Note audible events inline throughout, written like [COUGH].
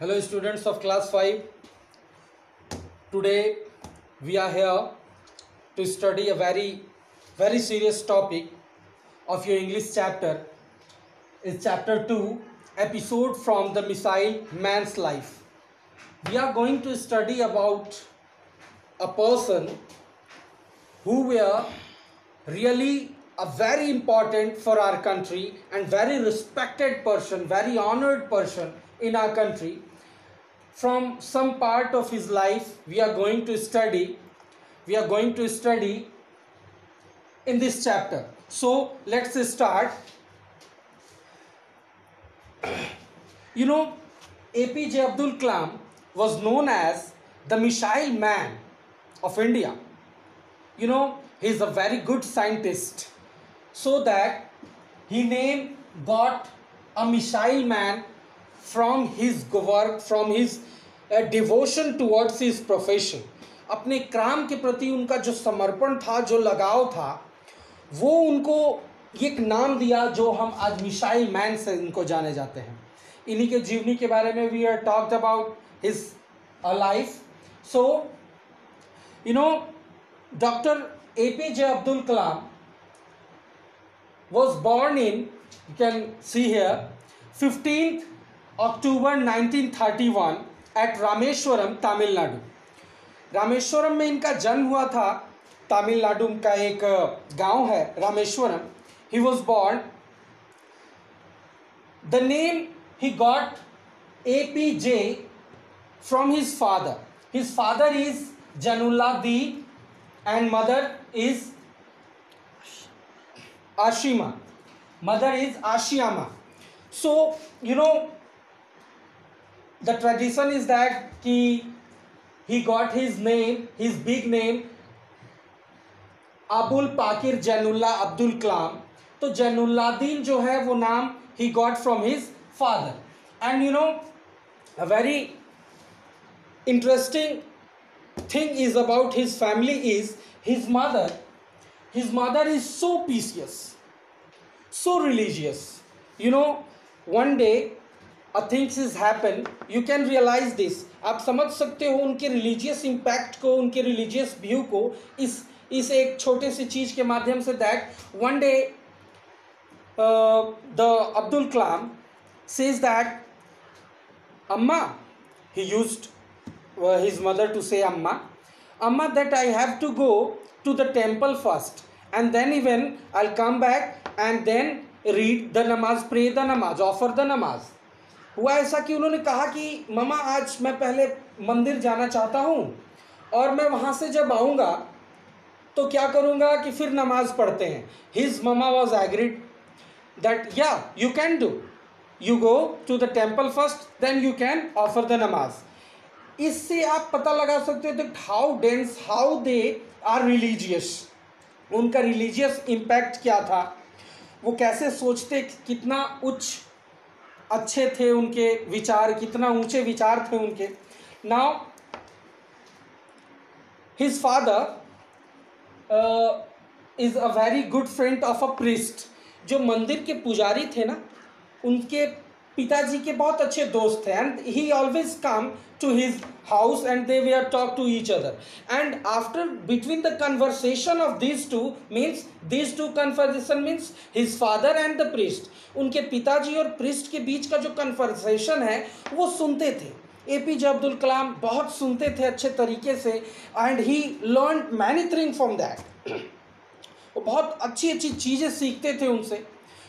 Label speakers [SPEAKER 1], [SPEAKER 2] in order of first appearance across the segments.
[SPEAKER 1] Hello, students of class 5. Today we are here to study a very, very serious topic of your English chapter. Is chapter 2, episode from the missile man's life. We are going to study about a person who were really a very important for our country and very respected person very honored person in our country. From some part of his life we are going to study we are going to study in this chapter. So let's start. You know apj abdul kalam was known as the missile man of india. You know he is a very good scientist. So that he name got a missile man from his work from his devotion towards his profession, अपने काम के प्रति उनका जो समर्पण था, जो लगाव था, वो उनको एक नाम दिया जो हम आज मिसाइल मैन से इनको जाने जाते हैं। इन्हीं के जीवनी के बारे में we are talked about his a life so you know doctor A P J Abdul Kalam was born in, you can see here 15th october 1931 at Rameswaram Tamil Nadu. Rameswaram में इनका जन्म हुआ था। तमिलनाडु का एक गाँव है Rameswaram. He was born the name he got A P J from his father his father is जनुल्ला the and mother is Ashima. Mother is Ashiyama. So, you know, the tradition is that he, he got his name, his big name, Abul Pakir जैनुल्ला Abdul Kalam तो जैनुल्लादीन जो है वो नाम ही got from his father and you know a very interesting thing is about his family is his mother his mother is so pious so religious you know one day things is happen you can realise this आप समझ सकते हो उनके religious impact को, उनके religious view को, इस इस एक छोटे से चीज़ के माध्यम से that one day the Abdul Kalam says that अम्मा he use his mother to say अम्मा अम्मा that I have to go to the temple first and then even I come back and then read the नमाज़ pray the नमाज़ offer the नमाज़ हुआ ऐसा कि उन्होंने कहा कि ममा आज मैं पहले मंदिर जाना चाहता हूँ और मैं वहाँ से जब आऊँगा तो क्या करूँगा कि फिर नमाज़ पढ़ते हैं? His mama was agreed that yeah you can do you go to the temple first then you can offer the नमाज़ इससे आप पता लगा सकते हो that how dense how they are religious उनका रिलीजियस इम्पैक्ट क्या था? वो कैसे सोचते कितना उच्च अच्छे थे उनके विचार, कितना ऊँचे विचार थे उनके। Now his father is a very good friend of a priest जो मंदिर के पुजारी थे ना, उनके पिताजी के बहुत अच्छे दोस्त थे and he always come to his house and they we are talk to each other and after between the conversation of this two means this two conversation means his father and the priest उनके पिताजी और priest के बीच का जो conversation है, वो सुनते थे। ए पी जे अब्दुल कलाम बहुत सुनते थे अच्छे तरीके से and he learn many thing from that वो बहुत अच्छी अच्छी चीज़ें सीखते थे उनसे।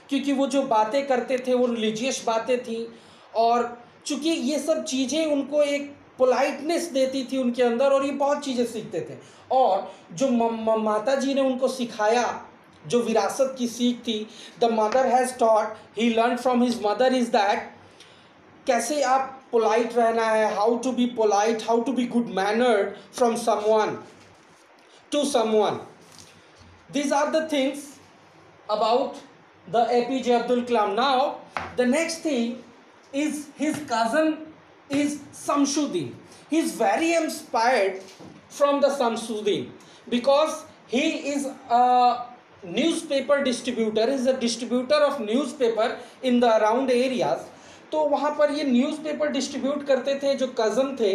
[SPEAKER 1] क्योंकि वो जो बातें करते थे वो रिलीजियस बातें थी और चूँकि ये सब चीज़ें उनको एक पोलाइटनेस देती थी उनके अंदर और ये बहुत चीज़ें सीखते थे। और जो म, म, माता जी ने उनको सिखाया जो विरासत की सीख थी the mother has taught he learn from his mother is that कैसे आप पोलाइट रहना है how to be polite how to be good mannered from someone to someone these are the things about the APJ Abdul Kalam. Now, the next thing is his cousin is Samshuddin. He is very inspired from the Samshuddin because he is a newspaper distributor, is a distributor of newspaper in the around areas. तो वहाँ पर ये newspaper distribute करते थे जो cousin थे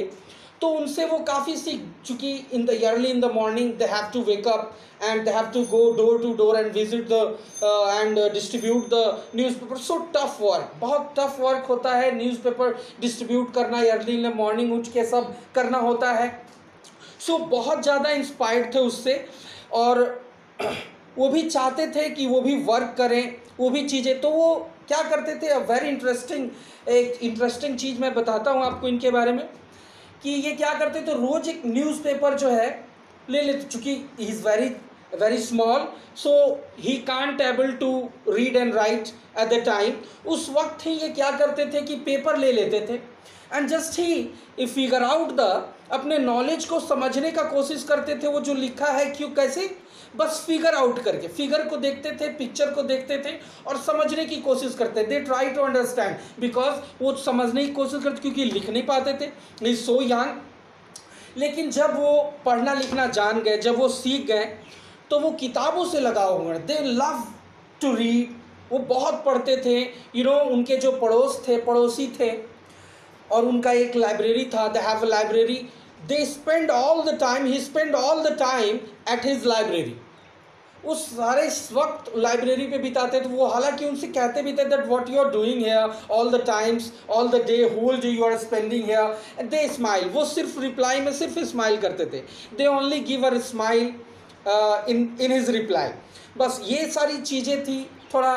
[SPEAKER 1] तो उनसे वो काफ़ी सीख चूँकि in the early in the morning they have to wake up and they have to go door to door and visit the and distribute the newspaper so tough work बहुत टफ वर्क होता है newspaper distribute करना early in the morning उठ के सब करना होता है। सो so, बहुत ज़्यादा इंस्पायर्ड थे उससे और [CLEARS THROAT] वो भी चाहते थे कि वो भी वर्क करें वो भी चीज़ें। तो वो क्या करते थे? वेरी इंटरेस्टिंग एक इंटरेस्टिंग चीज़ मैं बताता हूँ आपको इनके बारे में। कि ये क्या करते तो रोज़ एक न्यूज़पेपर जो है, ले लेते, चूँकि he is very very small so he can't able to read and write at the time उस वक्त ही ये क्या करते थे कि पेपर ले लेते थे। And just he figure out the अपने नॉलेज को समझने का कोशिश करते थे वो जो लिखा है क्यों कैसे? बस फिगर आउट करके फिगर को देखते थे पिक्चर को देखते थे और समझने की कोशिश करते they try to understand because वो समझने की कोशिश करते क्योंकि लिख नहीं पाते थे। इज़ सो यंग लेकिन जब वो पढ़ना लिखना जान गए जब वो सीख गए तो वो किताबों से लगाव हुए दे लव टू रीड वो बहुत पढ़ते थे। यू you नो know, उनके जो पड़ोस थे पड़ोसी थे और उनका एक लाइब्रेरी था they have a library they spend all the time he spend all the time at his library उस सारे वक्त लाइब्रेरी पे बिताते थे वो हालाँकि उनसे कहते भी थे that what you are doing here all the times all the day whole day you are spending here they smile वो सिर्फ़ रिप्लाई में सिर्फ़ स्माइल करते थे. They only give a smile in in his reply बस ये सारी चीज़ें थी थोड़ा,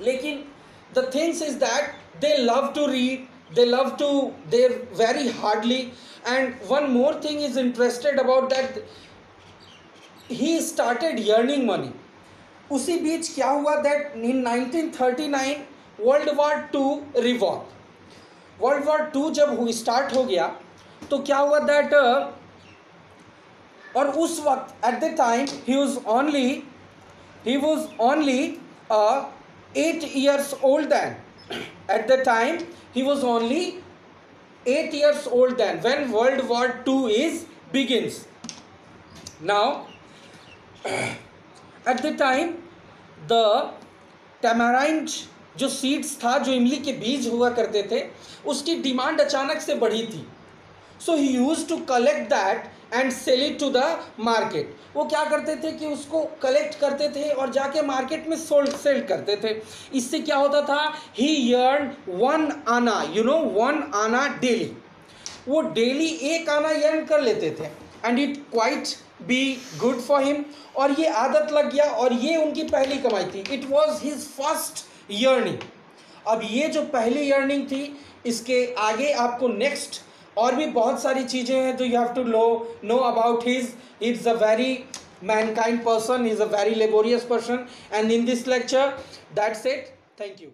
[SPEAKER 1] लेकिन the things is that they love to read they love to they're very hardly. And one more thing is interested about that. He started earning money उसी बीच क्या हुआ that in 1939 world war two revolve world war two जब start हो गया तो क्या हुआ दैट और उस वक्त at the time he was only he was only eight years old then at the time he was only eight years old then, when world war ii is begins. Now at the time the tamarind जो seeds था, जो इमली के बीज हुआ करते थे, उसकी डिमांड अचानक से बढ़ी थी. So he use to collect that and sell it to the market वो क्या करते थे कि उसको कलेक्ट करते थे और जाके मार्केट में सोल्ड सेल करते थे। इससे क्या होता था? He earn one anna you know one anna daily वो डेली एक आना यर्न कर लेते थे। And it quite be good for him और ये आदत लग गया और ये उनकी पहली कमाई थी। It was his first earning अब ये जो पहली यर्निंग थी, इसके आगे आपको नेक्स्ट और भी बहुत सारी चीज़ें हैं जो you have to low know about his it's a very man kind person is a very laborious person and in this lecture that's it thank you